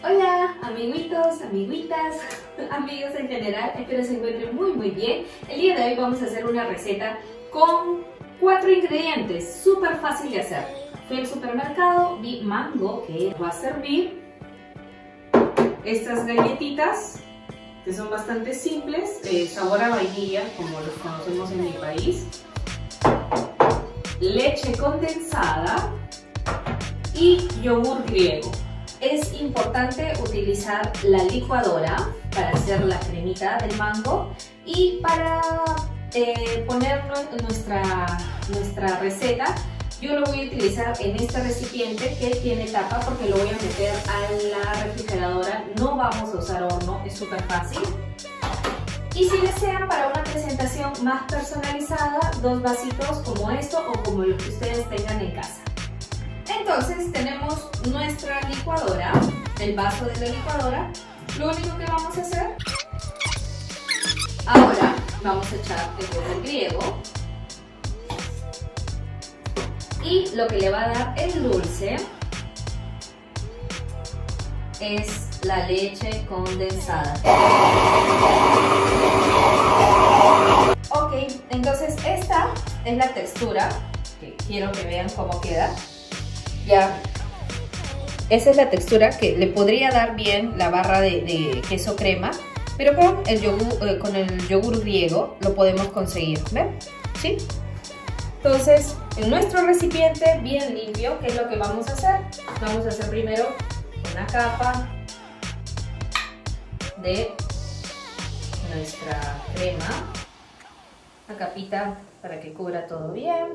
Hola amiguitos, amiguitas, amigos en general, espero se encuentren muy muy bien. El día de hoy vamos a hacer una receta con cuatro ingredientes, súper fácil de hacer. Fui al supermercado, vi mango que va a servir, estas galletitas que son bastante simples, sabor a vainilla como los conocemos en mi país, leche condensada y yogur griego es importante utilizar la licuadora para hacer la cremita del mango y para eh, poner nuestra, nuestra receta yo lo voy a utilizar en este recipiente que tiene tapa porque lo voy a meter a la refrigeradora. No vamos a usar horno, es súper fácil. Y si desean para una presentación más personalizada, dos vasitos como esto o como los que ustedes tengan en casa. Entonces tenemos nuestra licuadora, el vaso de la licuadora. Lo único que vamos a hacer, ahora vamos a echar el yogur griego. Y lo que le va a dar el dulce es la leche condensada. Ok, entonces esta es la textura, que quiero que vean cómo queda ya esa es la textura que le podría dar bien la barra de, queso crema, pero con el, yogur, eh, con el yogur griego lo podemos conseguir, ¿ven? ¿Sí? Entonces, en nuestro recipiente bien limpio, ¿qué es lo que vamos a hacer? Vamos a hacer primero una capa de nuestra crema, una capita para que cubra todo bien.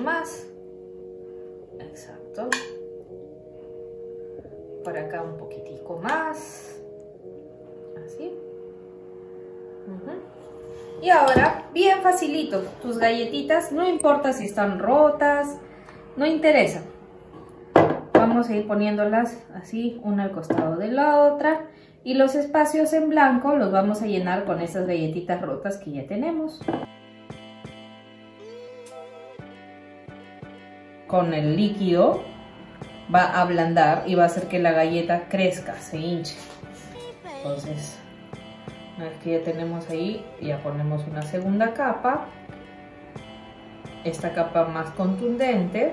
Más. Exacto. Por acá un poquitico más. Así. Y ahora, bien facilito, tus galletitas, no importa si están rotas, no interesa. Vamos a ir poniéndolas así, una al costado de la otra. Y los espacios en blanco los vamos a llenar con esas galletitas rotas que ya tenemos. Con el líquido va a ablandar y va a hacer que la galleta crezca, se hinche. Entonces, una vez que ya tenemos ahí, ya ponemos una segunda capa. Esta capa más contundente,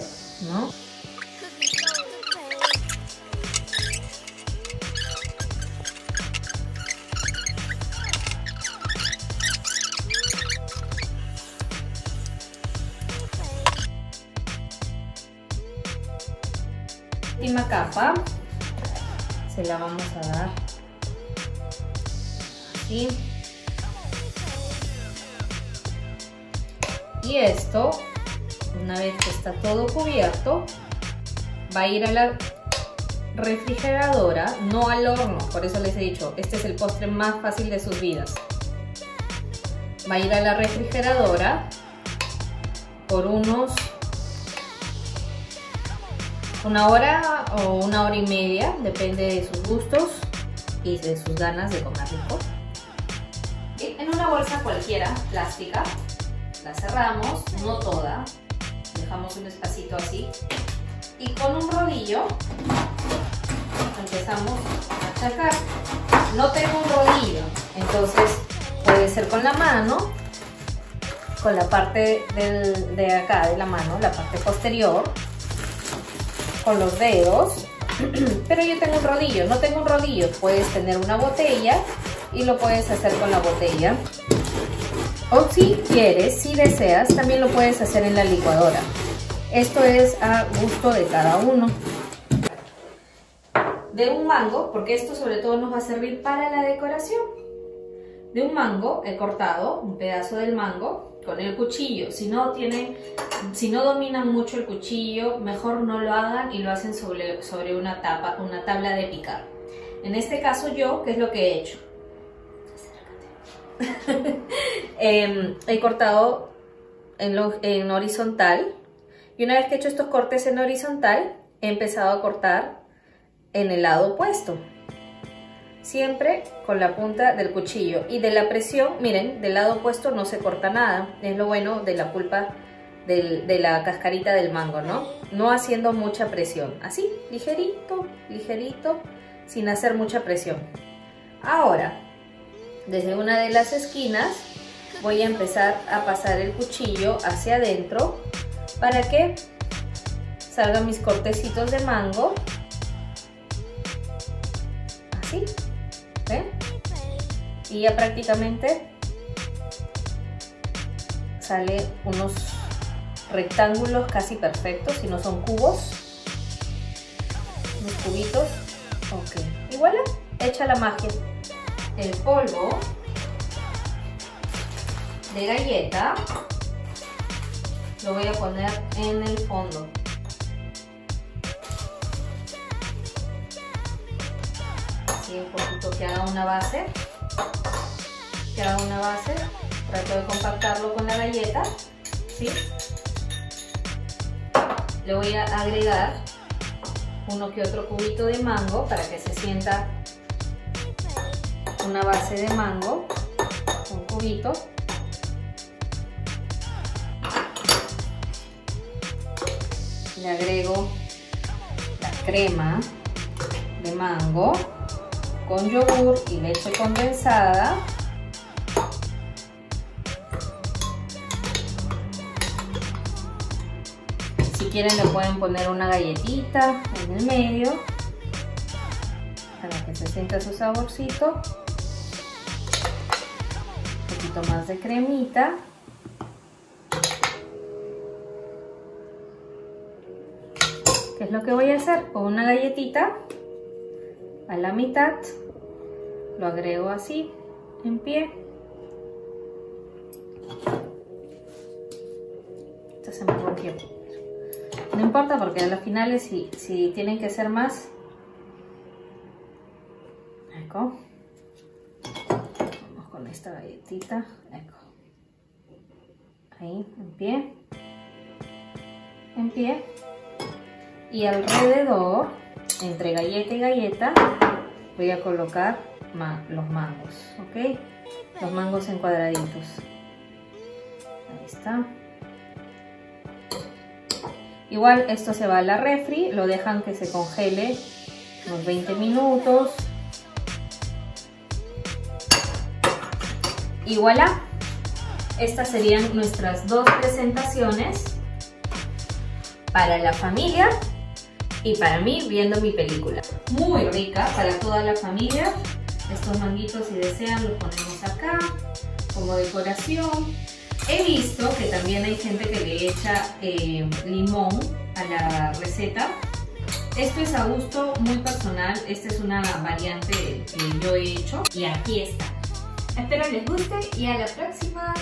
¿no? Última capa. Se la vamos a dar. Y esto una vez que está todo cubierto va a ir a la refrigeradora no al horno por eso les he dicho este es el postre más fácil de sus vidas. Va a ir a la refrigeradora por unos una hora o una hora y media, depende de sus gustos y de sus ganas de comer rico. En una bolsa cualquiera, plástica, la cerramos, no toda, dejamos un espacito así y con un rodillo empezamos a achacar. No tengo un rodillo, entonces puede ser con la mano, con la parte de acá de la mano, la parte posterior, con los dedos, pero yo tengo un rodillo, no tengo un rodillo, puedes tener una botella y lo puedes hacer con la botella. O si quieres, si deseas, también lo puedes hacer en la licuadora. Esto es a gusto de cada uno. De un mango, porque esto sobre todo nos va a servir para la decoración. De un mango he cortado un pedazo del mango con el cuchillo. Si no tienen, si no dominan mucho el cuchillo, mejor no lo hagan y lo hacen sobre, sobre una, tapa, una tabla de picar. En este caso yo, ¿qué es lo que he hecho? Em, he cortado en, en horizontal y una vez que he hecho estos cortes en horizontal, he empezado a cortar en el lado opuesto siempre con la punta del cuchillo y de la presión, miren, del lado opuesto no se corta nada, es lo bueno de la pulpa de la cascarita del mango, ¿no? No haciendo mucha presión, así, ligerito, ligerito, sin hacer mucha presión. Ahora, desde una de las esquinas voy a empezar a pasar el cuchillo hacia adentro para que salgan mis cortecitos de mango. Así. Y ya prácticamente sale unos rectángulos casi perfectos, si no son cubos. Unos cubitos. Ok. Y voilà, hecha la magia. El polvo de galleta lo voy a poner en el fondo. Así un poquito que haga una base. Que haga una base. Trato de compactarlo con la galleta. ¿sí? Le voy a agregar uno que otro cubito de mango para que se sienta una base de mango. Un cubito. Le agrego la crema de mango con yogur y leche condensada quieren le pueden poner una galletita en el medio para que se sienta su saborcito. Un poquito más de cremita. ¿Qué es lo que voy a hacer? Con una galletita a la mitad lo agrego así en pie. Esto se me rompió. No importa porque a los finales si, si tienen que ser más. Vamos con esta galletita. Ahí, en pie. En pie. Y alrededor, entre galleta y galleta, voy a colocar los mangos, ¿ok? Los mangos en cuadraditos. Ahí está. Igual esto se va a la refri, lo dejan que se congele unos 20 minutos. Y voilà, estas serían nuestras dos presentaciones para la familia y para mí viendo mi película. Muy rica para toda la familia. Estos manguitos si desean los ponemos acá como decoración. He visto que también hay gente que le echa eh, limón a la receta. Esto es a gusto muy personal, esta es una variante que yo he hecho y aquí está. Espero les guste y a la próxima.